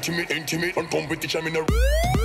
intimate, intimate, on competition in a.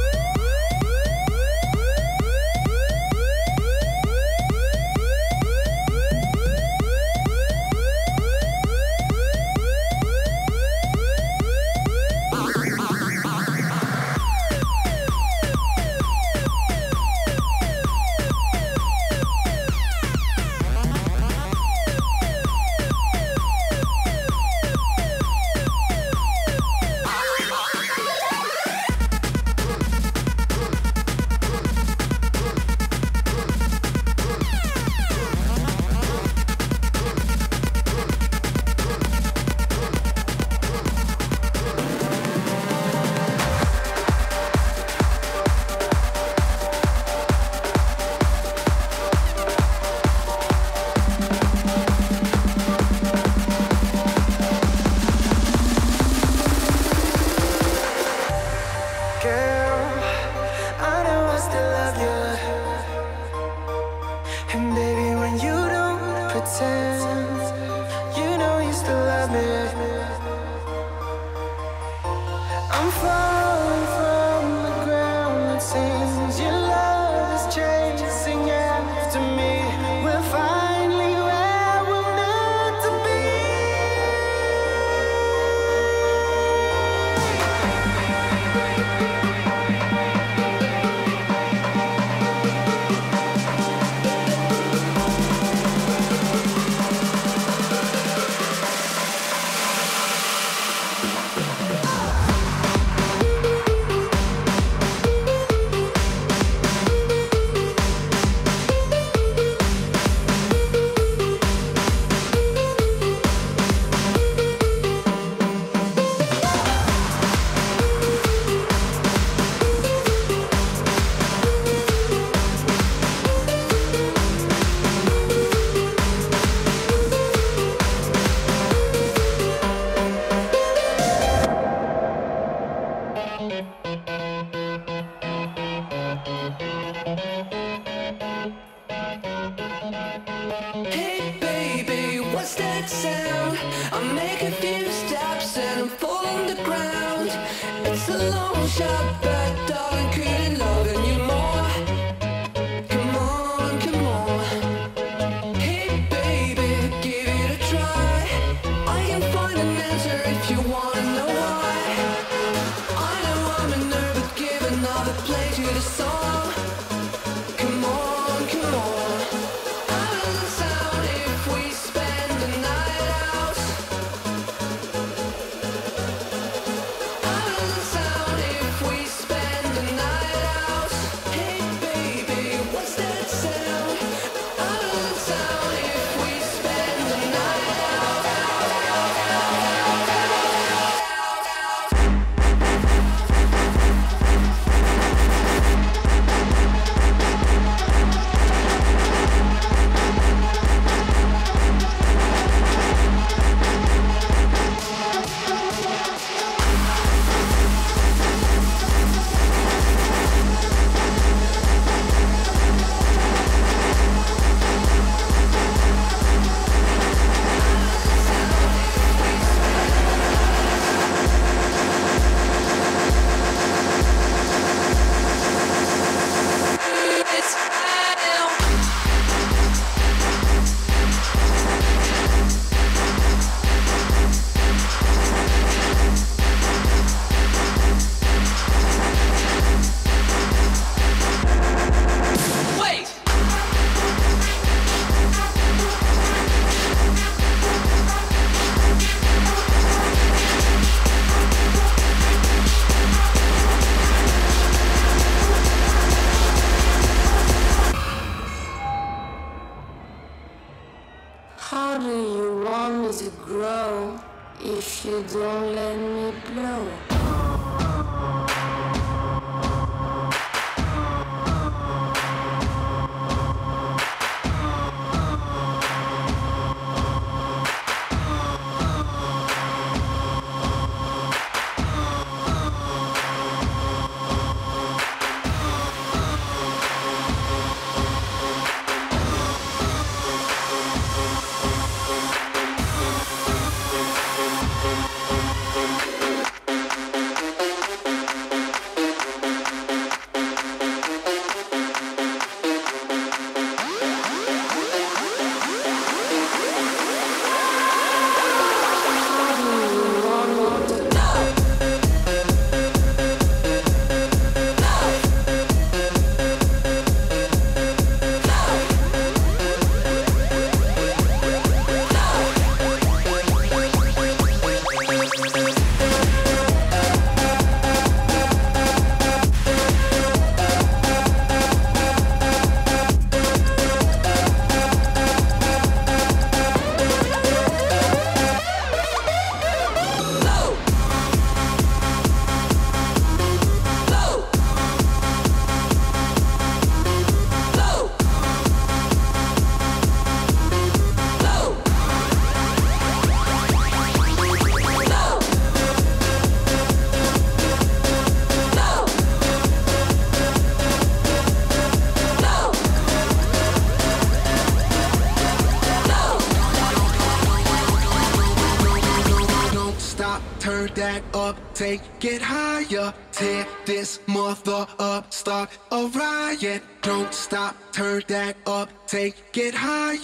stick sound I make a few steps and I'm falling the ground. It's a long shot but darling couldn't love and you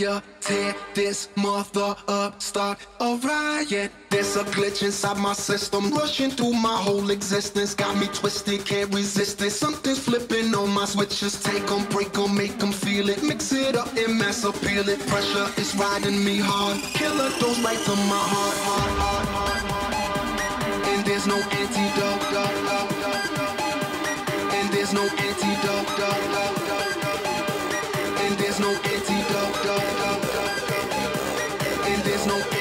higher. Tear this mother up, start a riot. There's a glitch inside my system, rushing through my whole existence. Got me twisted, can't resist it. Something's flipping on my switches. Take them, break them, make them feel it. Mix it up and mass appeal it. Pressure is riding me hard. Killer dose right to my heart, heart, heart, heart, heart. And there's no antidote, and there's no antidote. no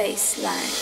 baseline.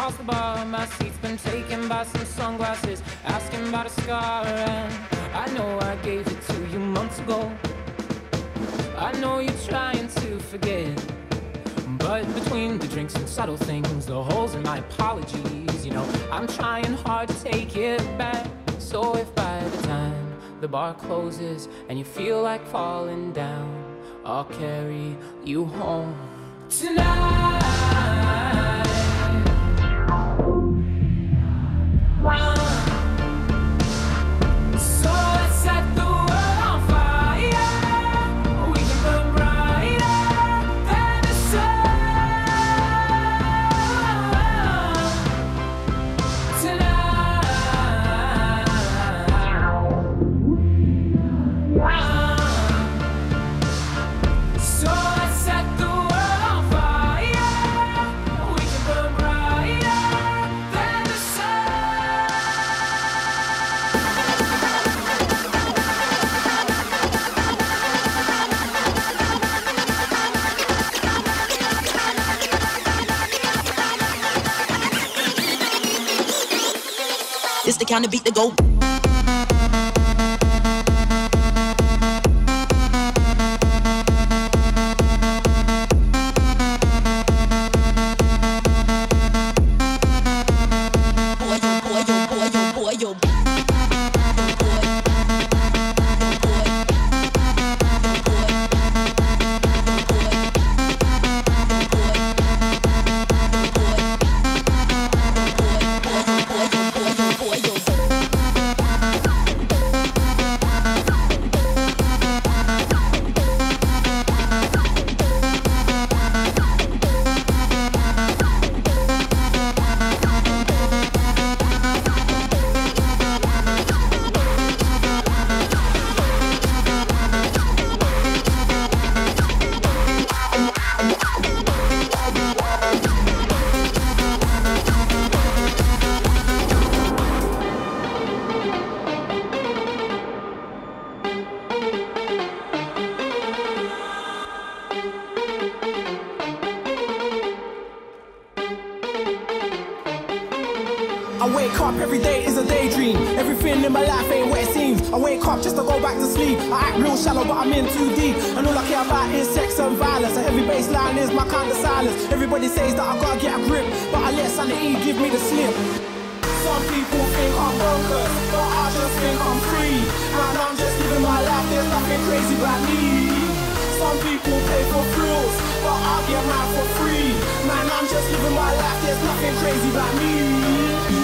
Across the bar. My seat's been taken by some sunglasses, asking about a scar. And I know I gave it to you months ago. I know you're trying to forget. But between the drinks and subtle things, the holes in my apologies, you know, I'm trying hard to take it back. So if by the time the bar closes and you feel like falling down, I'll carry you home tonight. Wow. Kind of beat to go. man, I'm just living my life, there's nothing crazy about me. Some people pay for thrills, but I'll get mine for free. Man, I'm just living my life, there's nothing crazy about me.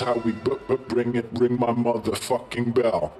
how we b- b- bring it, ring my motherfucking bell.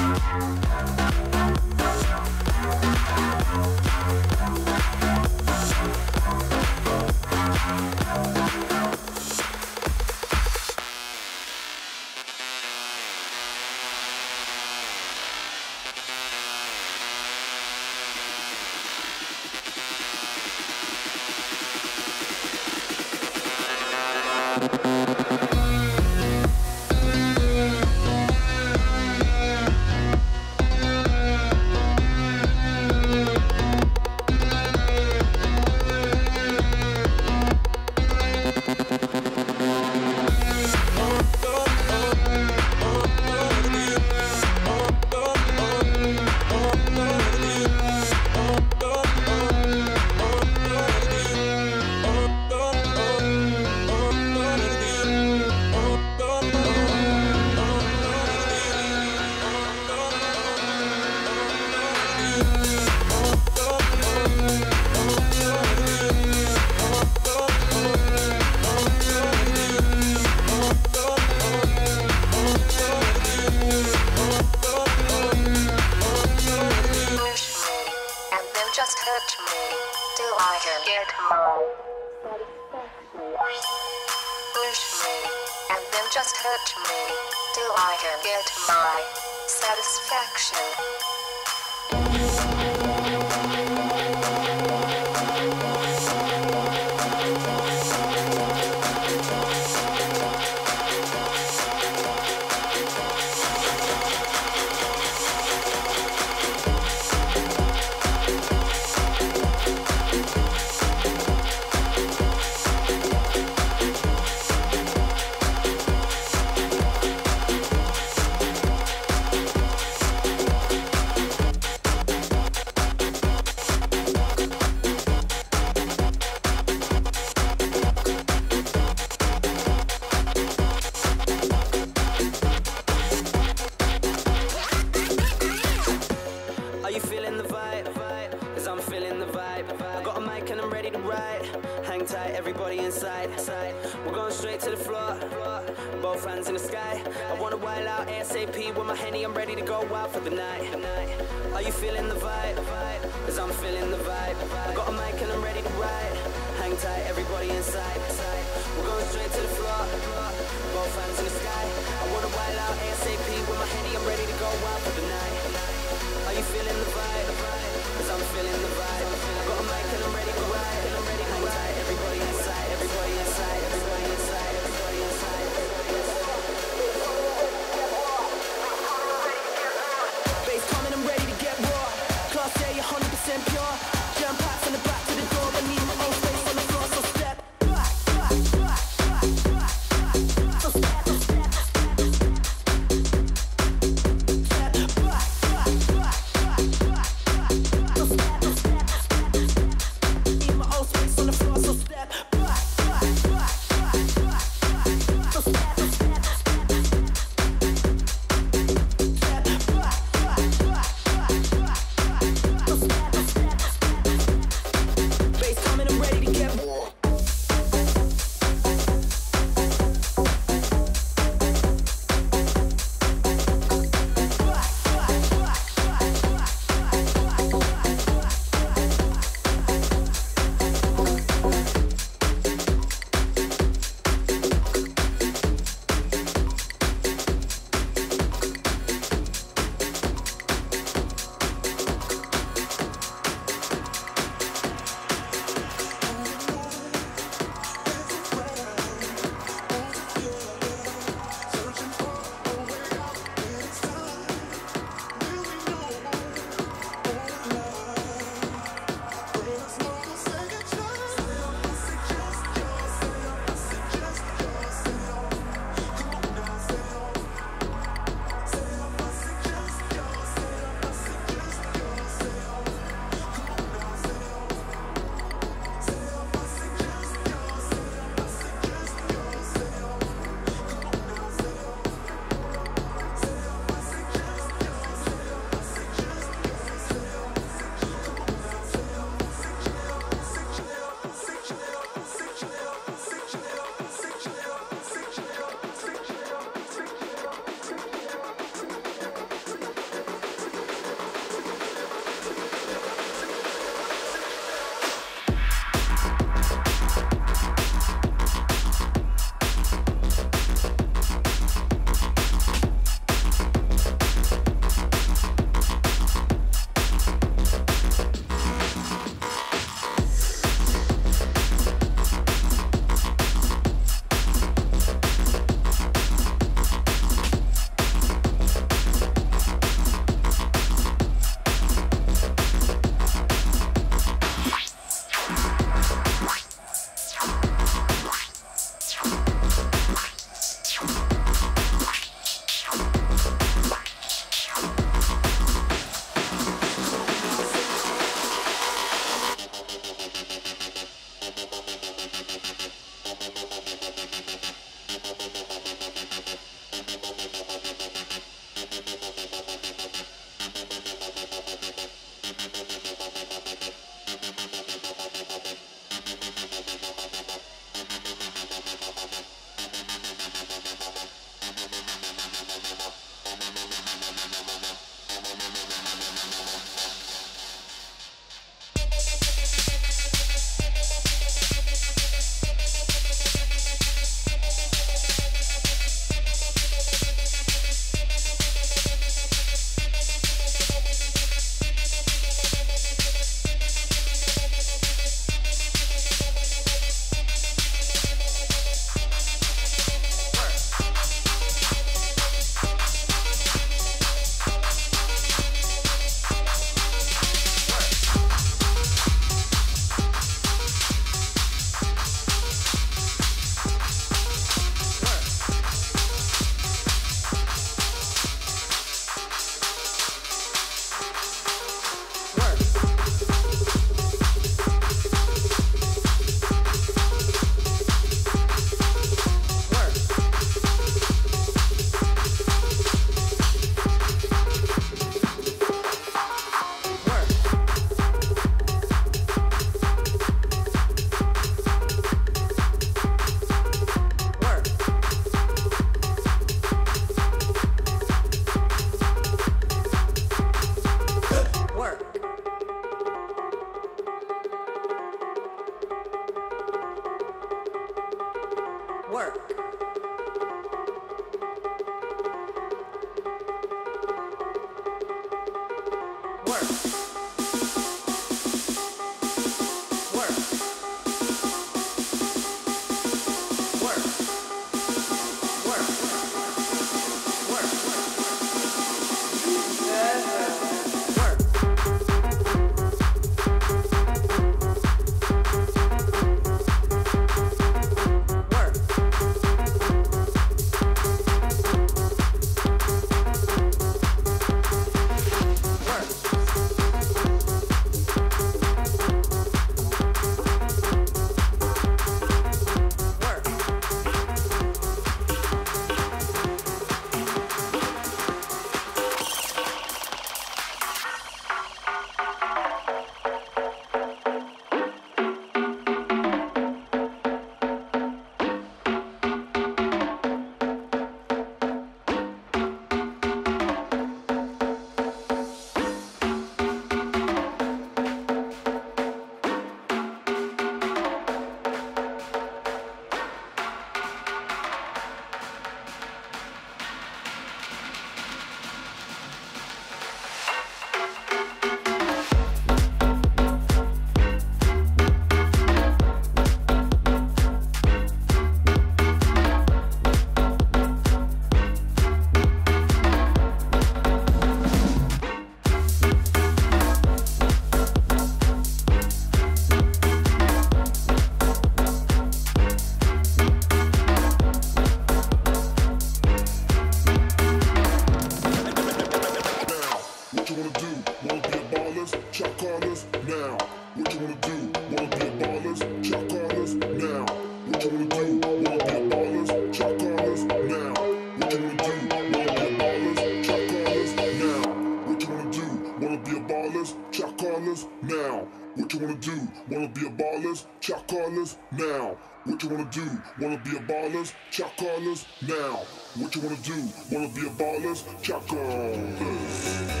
Be a ballers? Chop callers? Now. What you wanna do? Wanna be a ballers? Chop callers? Now. What you wanna do? Wanna be a ballers? Chop callers.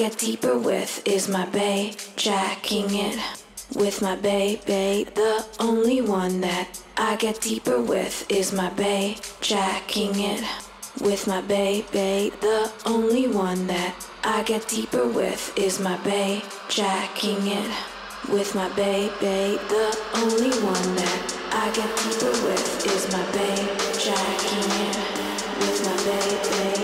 Get deeper with is my bay, jacking it with my bay, bay. The only one that I get deeper with is my bay, jacking it with my bay, bay. The only one that I get deeper with is my bay, jacking it with my bay, bay. The only one that I get deeper with is my bay, jacking it with my bay, bay.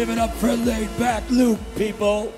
Give it up for laid back Luke, people.